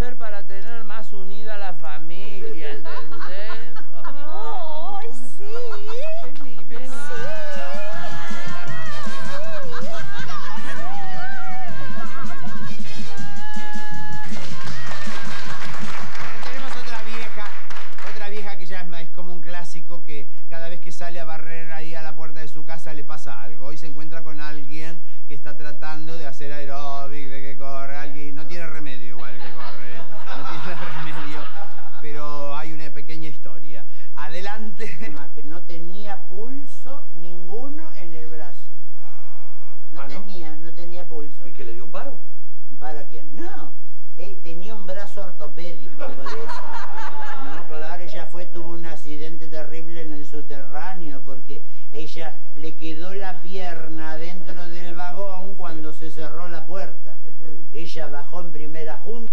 ser para tener más unida la familia, ¿entendés? ¡Ay, sí! Vení, vení. Bueno, tenemos otra vieja, otra vieja que ya es, es como un clásico que cada vez que sale a barrer ahí a la puerta de su casa le pasa algo. Hoy se encuentra con alguien remedio, pero hay una pequeña historia. Adelante. que no tenía pulso ninguno en el brazo. No Ah, ¿no? tenía, no tenía pulso. ¿Y que le dio un paro? ¿Para quién? No. Tenía un brazo ortopédico, por eso. No, claro, ella fue, tuvo un accidente terrible en el subterráneo porque ella le quedó la pierna dentro del vagón cuando se cerró la puerta. Ella bajó en primera junta.